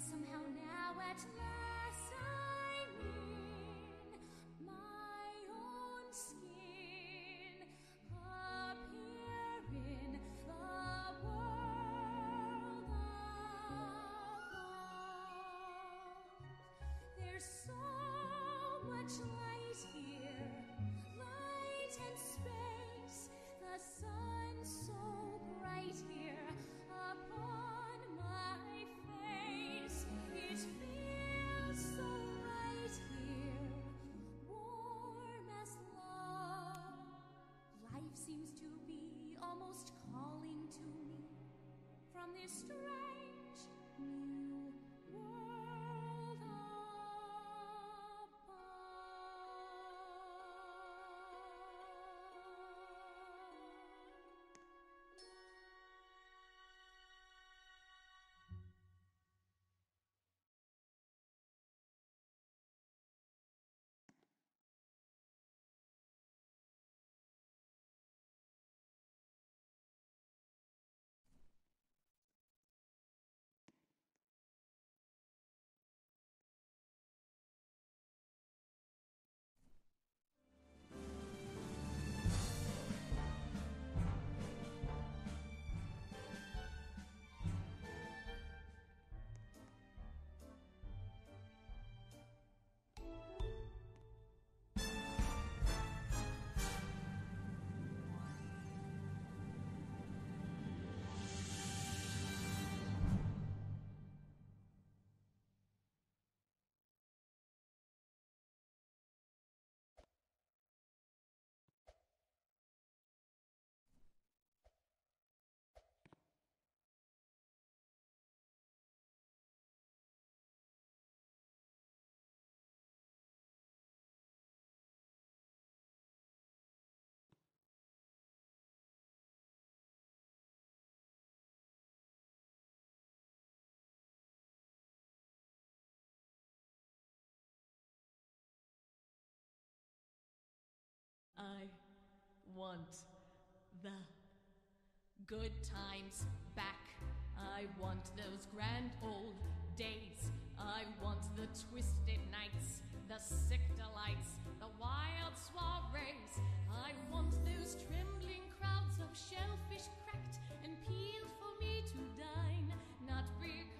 somehow now at last. on this strand. want the good times back. I want those grand old days. I want the twisted nights, the sick delights, the wild soirees. I want those trembling crowds of shellfish cracked and peeled for me to dine, not because.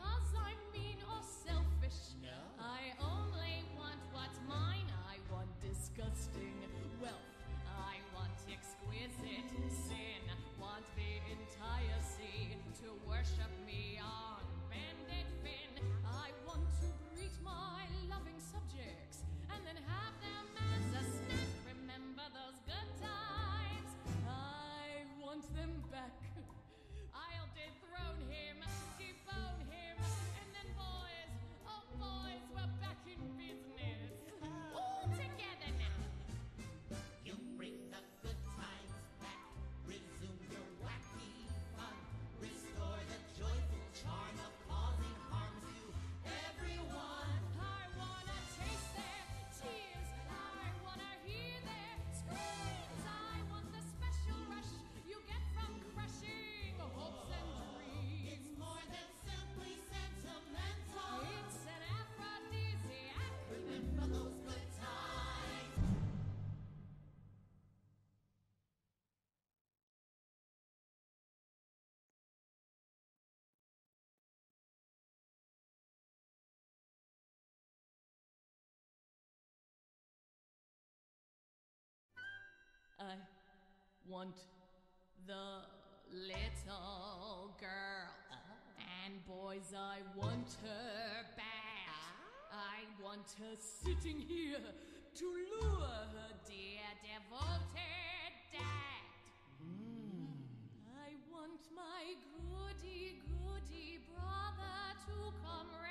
I want the little girl. And boys, I want her back. I want her sitting here to lure her dear devoted dad. Mm. I want my goody goody brother to come.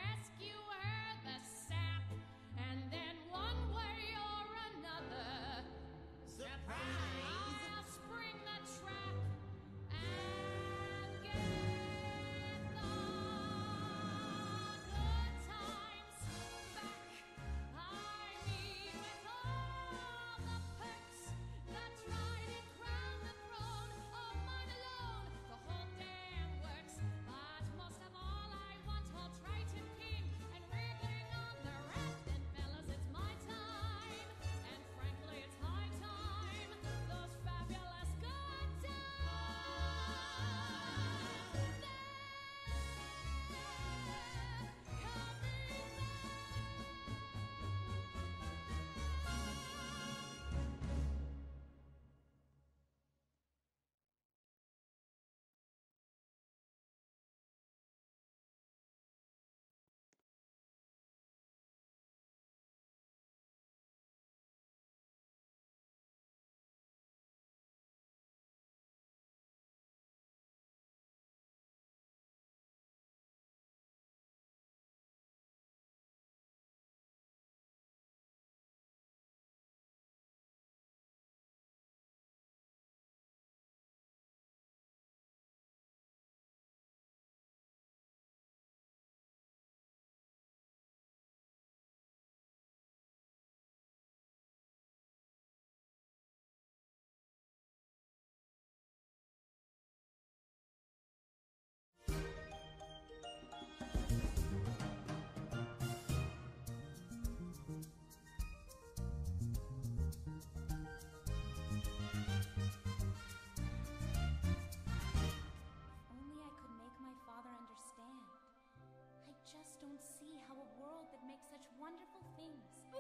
just don't see how a world that makes such wonderful things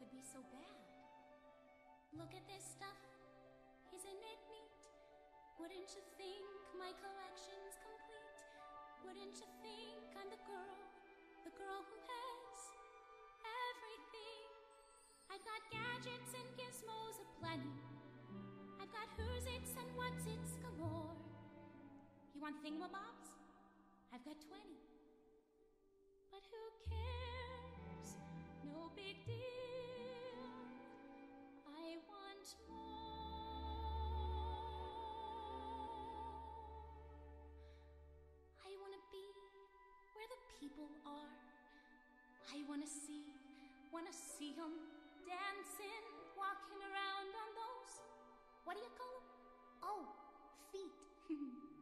could be so bad. Look at this stuff. Isn't it neat? Wouldn't you think my collection's complete? Wouldn't you think I'm the girl, the girl who has everything? I've got gadgets and gizmos aplenty. I've got who's it's and what's it's galore. You want thingamabobs? I've got 20. Walking around on those, what do you call them? Oh, feet.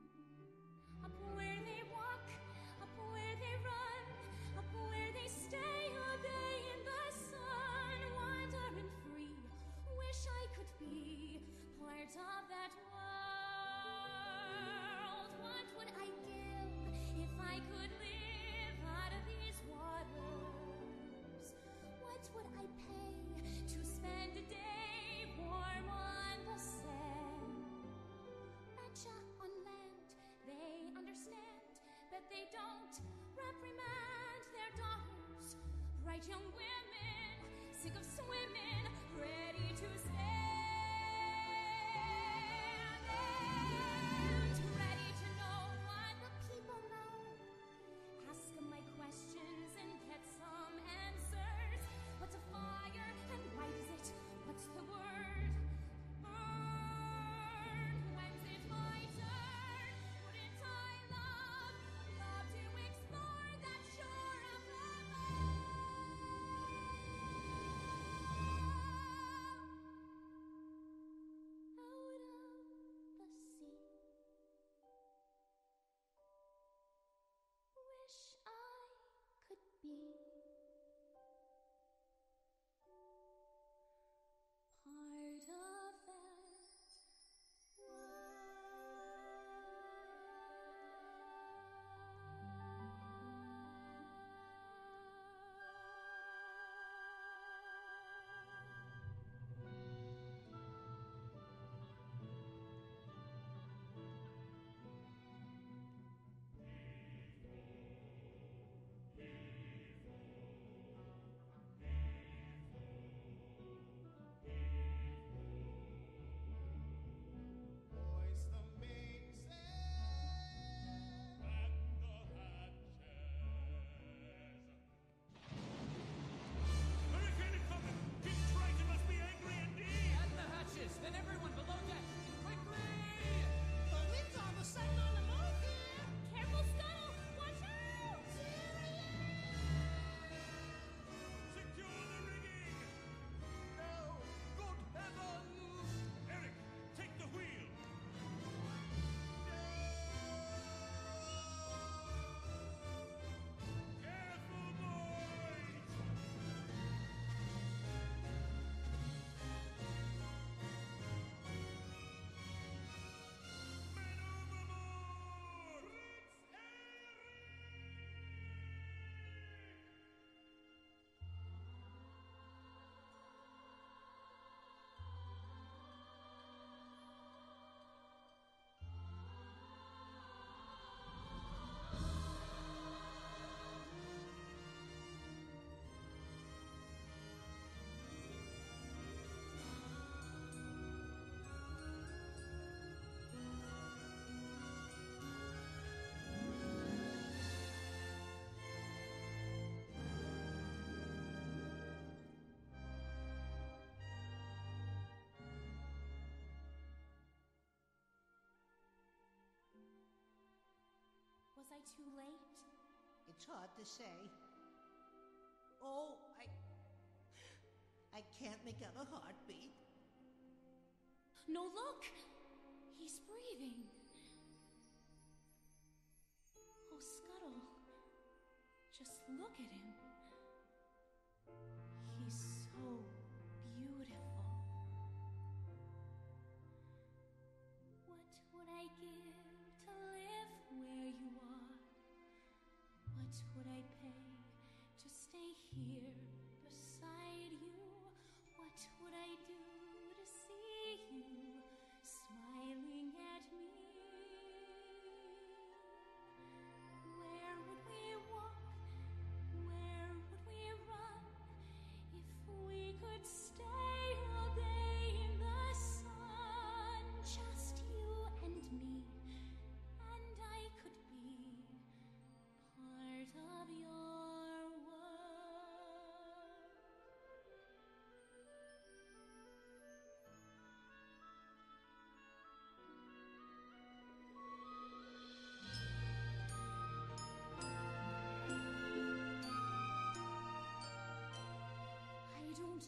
that world, what would I give if I could live out of these waters? What would I pay to spend a day warm on the sand? And on land. they understand that they don't reprimand their daughters. Bright young women, too late? It's hard to say. Oh, I. I can't make out a heartbeat. No, look! He's breathing. Oh, Scuttle. Just look at him. What would I pay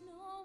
No. know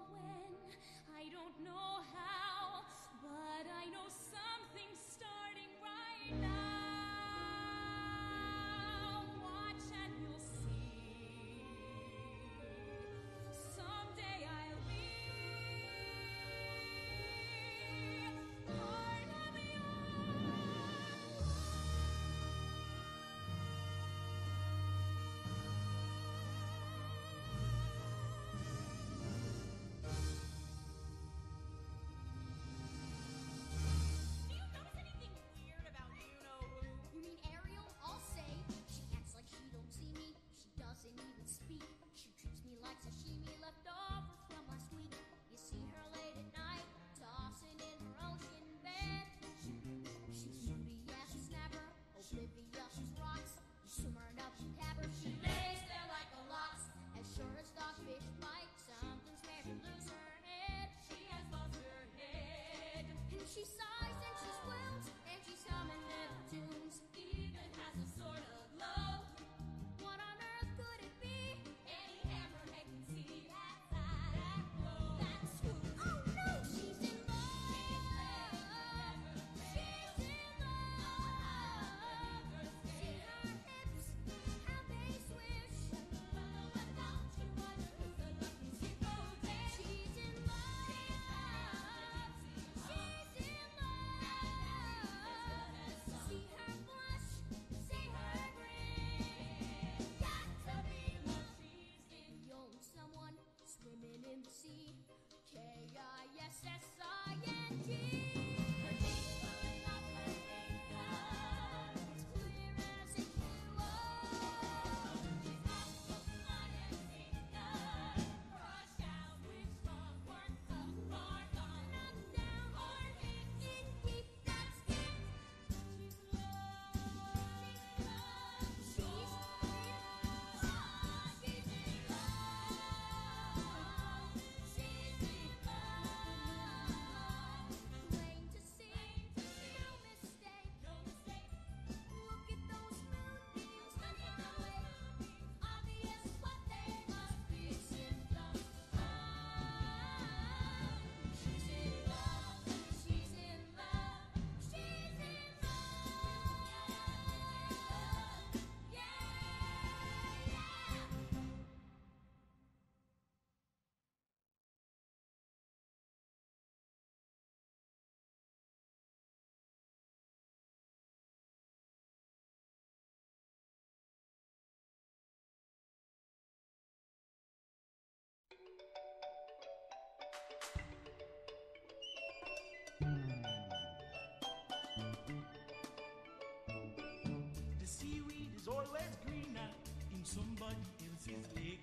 seaweed is always greener in somebody else's lake.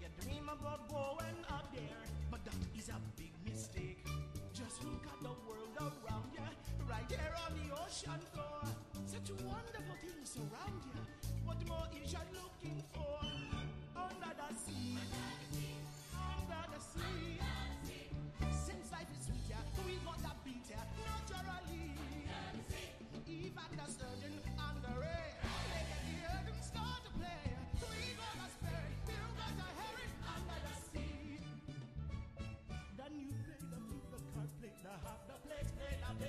You dream about going up there, but that is a big mistake. Just look at the world around you, right there on the ocean floor. Such wonderful things around you. What more is you looking for? Under the sea, under the sea. Under the sea.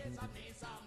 Mesa, Mesa.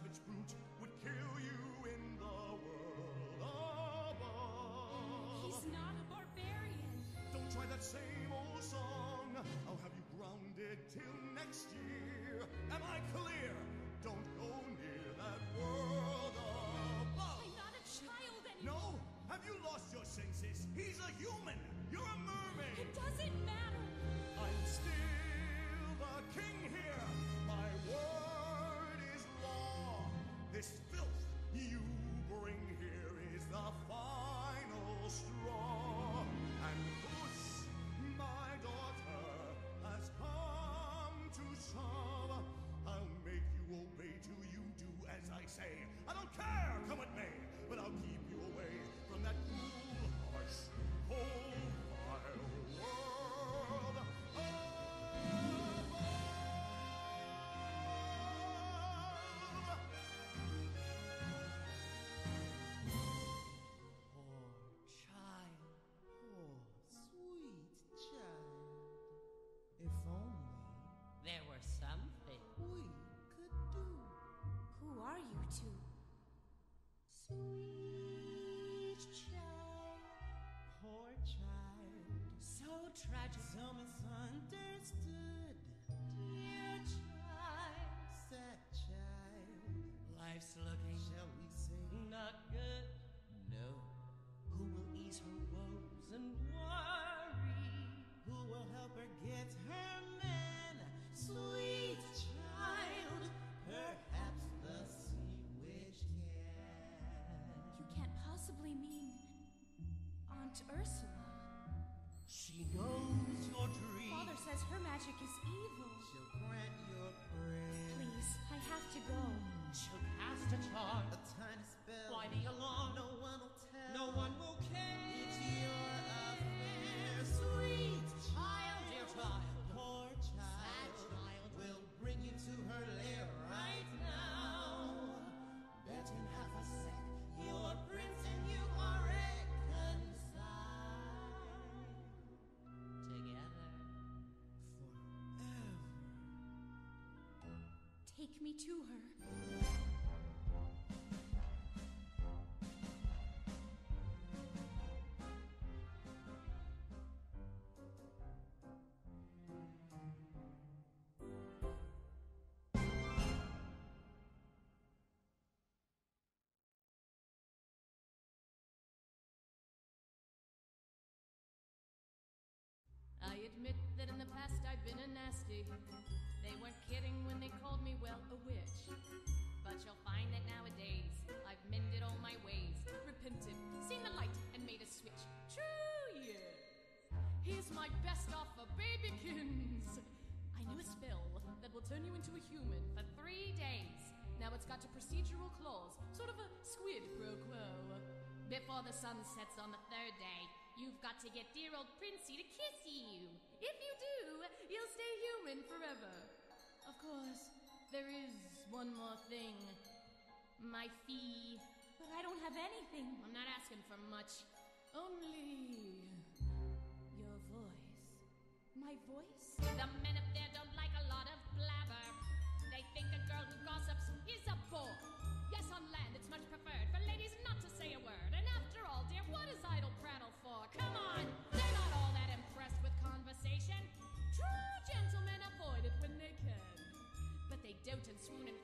Savage brute would kill you in the world above. He's not a barbarian. Don't try that same old song. I'll have you grounded till next year. Am I clear? Don't go near that world above. I'm not a child anymore. No? Have you lost your senses? He's a human. So tragic, so misunderstood. Dear child, sad child, life's looking, shall we say, not good. No. Who will ease her woes and worry? Who will help her get her man? Sweet child, perhaps the sea witch can. You can't possibly mean Aunt Ursula. Magic is evil. She'll grant your prayer. Please, I have to go. She'll cast a charm, Take me to her. I admit that in the past I've been a nasty. They weren't kidding when they called well, a witch. But you'll find that nowadays I've mended all my ways, repented, seen the light, and made a switch. True, yes. Here's my best offer, babykins. I knew a spell that will turn you into a human for three days. Now it's got a procedural clause, sort of a squid pro quo. Before the sun sets on the third day, you've got to get dear old Princey to kiss you. If you do, you'll stay human forever. Of course, there is one more thing. My fee. But I don't have anything. I'm not asking for much. Only your voice. My voice? The men up there don't like a lot of blabber. They think a girl who gossips is a bore. Dote and swoon and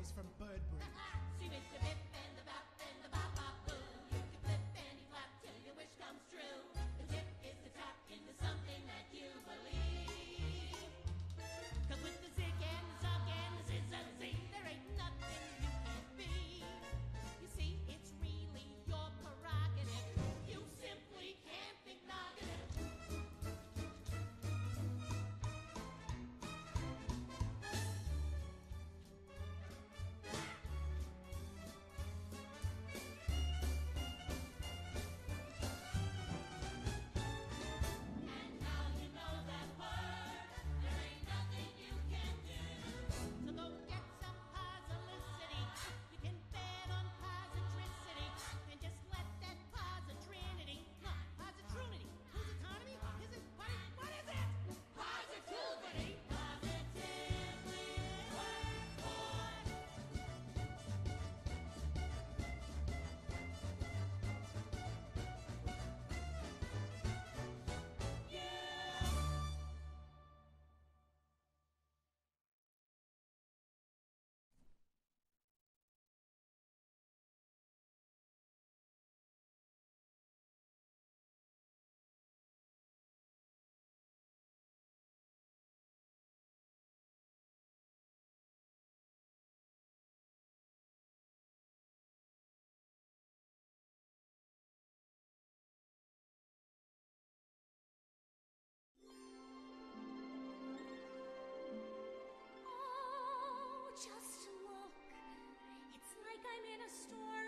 eyes from just look. It's like I'm in a storm.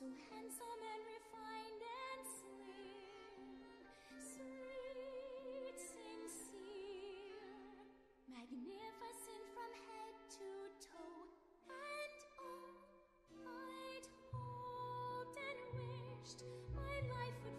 so handsome and refined and slim, sweet, sincere, magnificent from head to toe, and oh, I'd hoped and wished my life.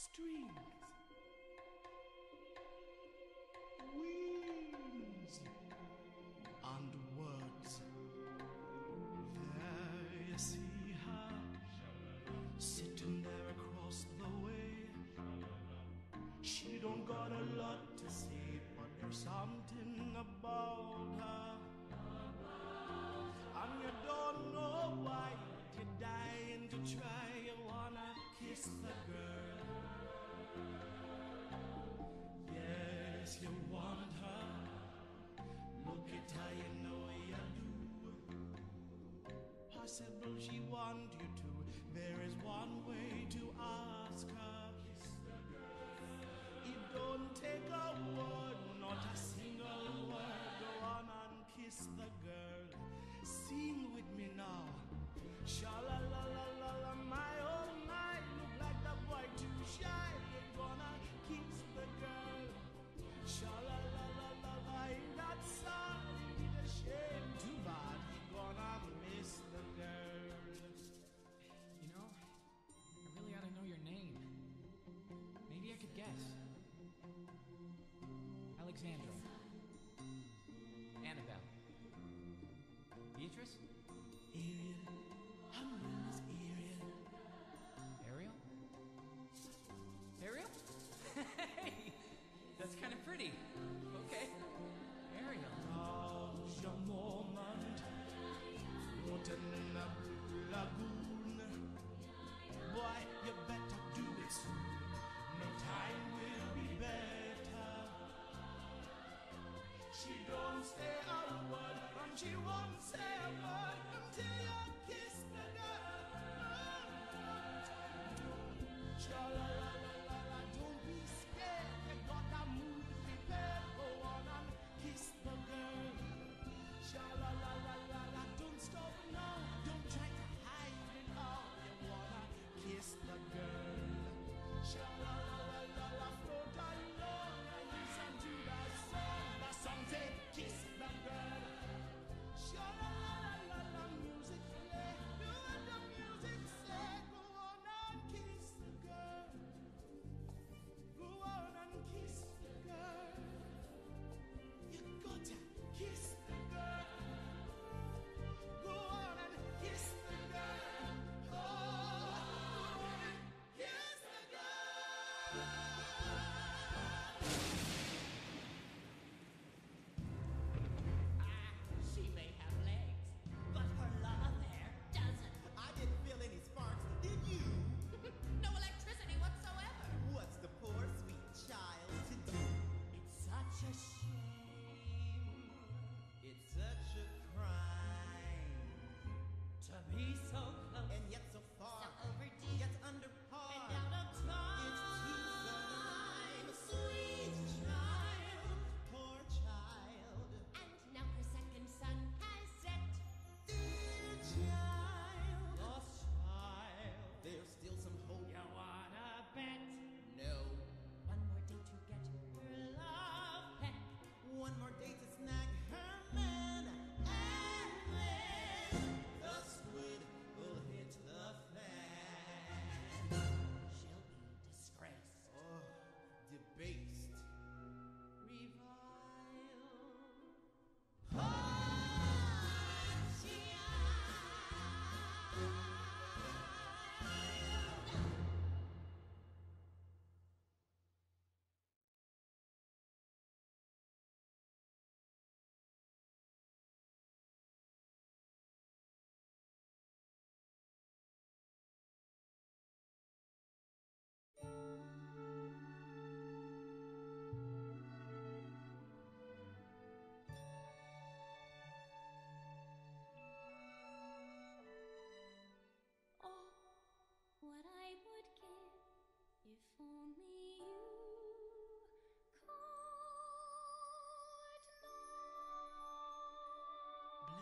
strings, wings, and words. There you see her, sitting there across the way. She don't got a lot to say, but there's some impossible she want you to. There is one way to ask her. It don't take a word, not a single word. Go on and kiss the girl. Sing with me now. Shall Alexandra.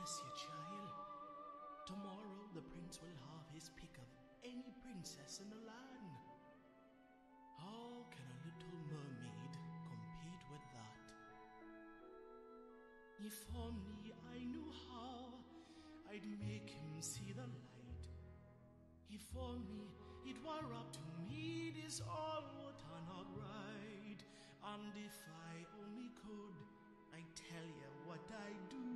You, child. Tomorrow the prince will have his pick of any princess in the land. How can a little mermaid compete with that? If only I knew how I'd make him see the light. If only it were up to me, this all would turn out right. And if I only could, I'd tell you what I'd do.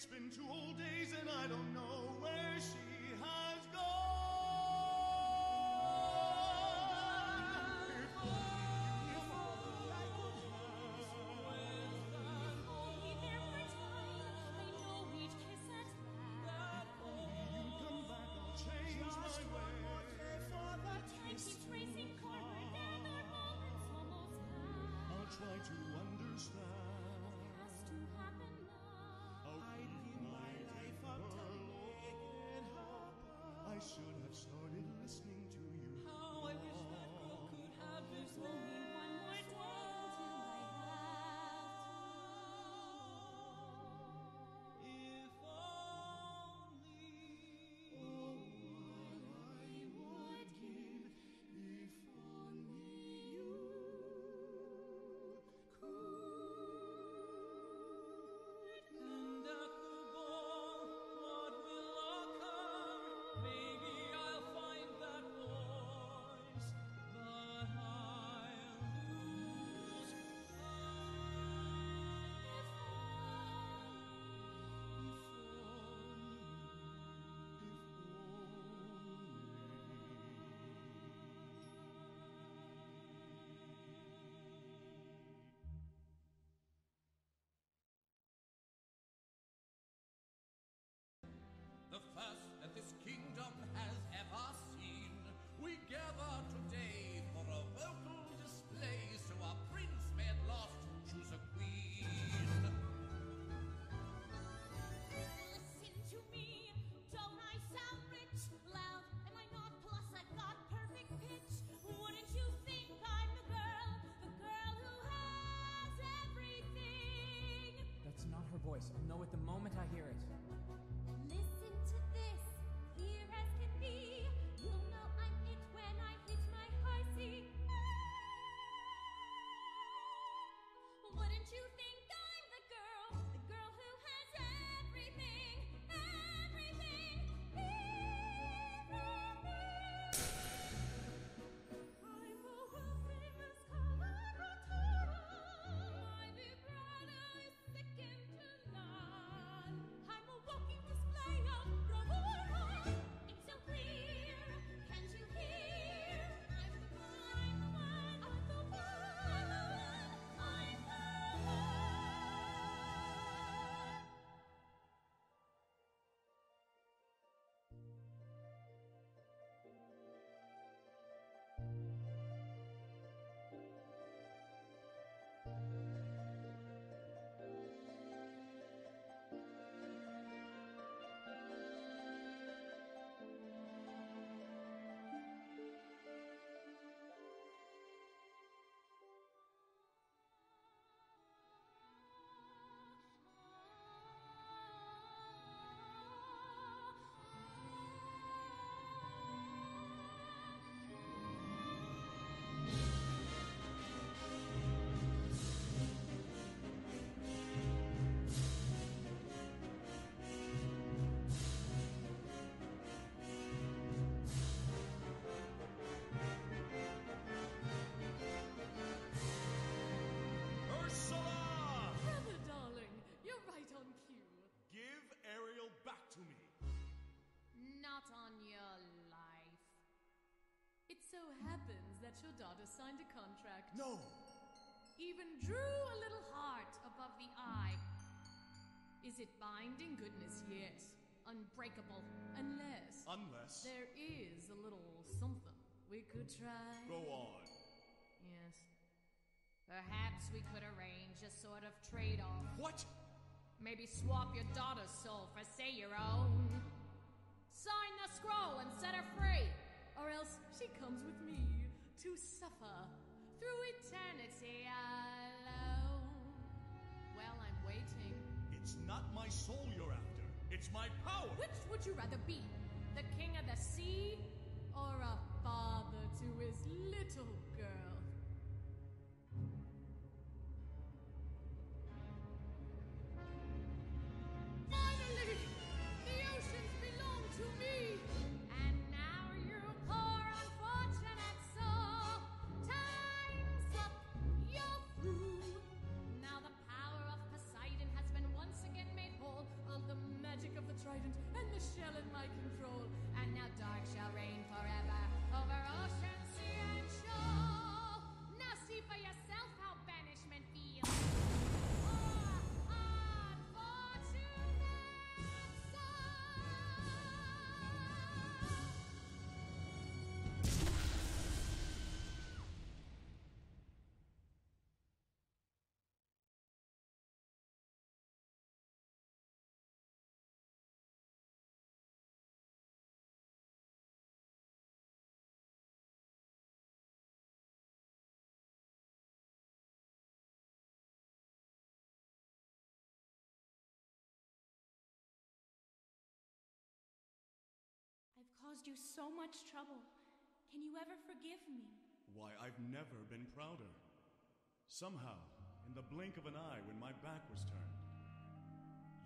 It's been two whole days and I don't know where she has gone. If only, if only I could have. Only there for time. I know we'd kiss at last. You come back, I'll change my ways. Time keeps racing forward, and our moments almost past. I'll try to so happens that your daughter signed a contract. No! Even drew a little heart above the eye. Is it binding? Goodness, yes. Unbreakable. Unless Unless. there is a little something. We could try. Go on. Yes. Perhaps we could arrange a sort of trade off. What? Maybe swap your daughter's soul for, say, your own. Sign the scroll and set her free. Or else she comes with me to suffer through eternity alone. Well, I'm waiting. It's not my soul you're after. It's my power. Which would you rather be? The king of the sea or a father to his little girl? Caused you so much trouble. Can you ever forgive me? Why, I've never been prouder. Somehow, in the blink of an eye when my back was turned,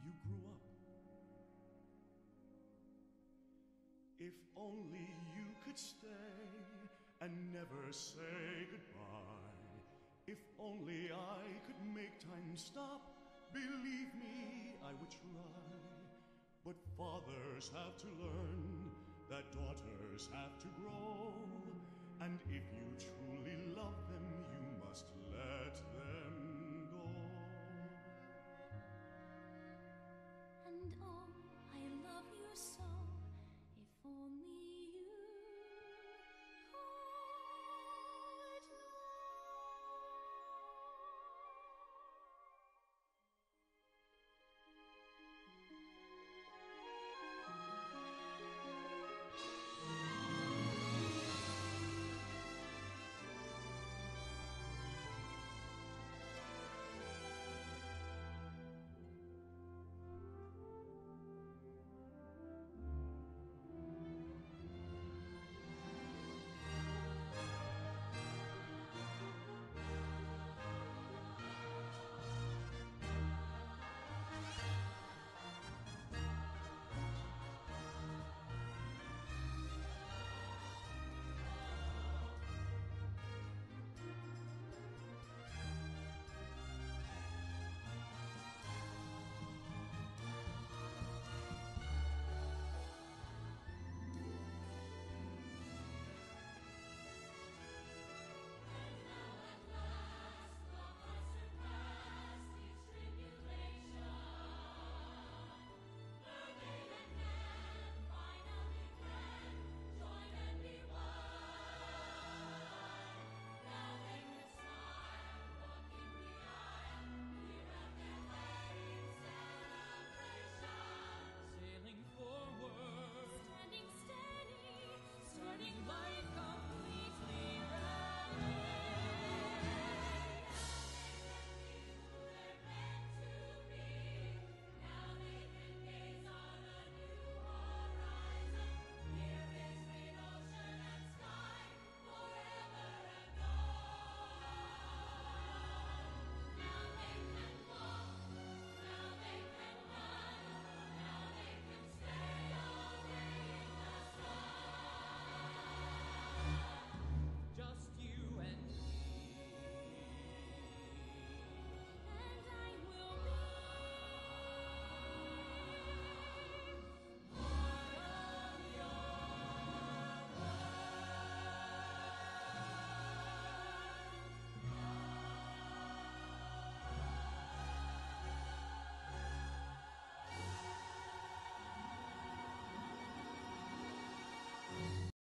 you grew up. If only you could stay and never say goodbye. If only I could make time stop. Believe me, I would try. But fathers have to learn that daughters have to grow, and if you truly love them, you must let them.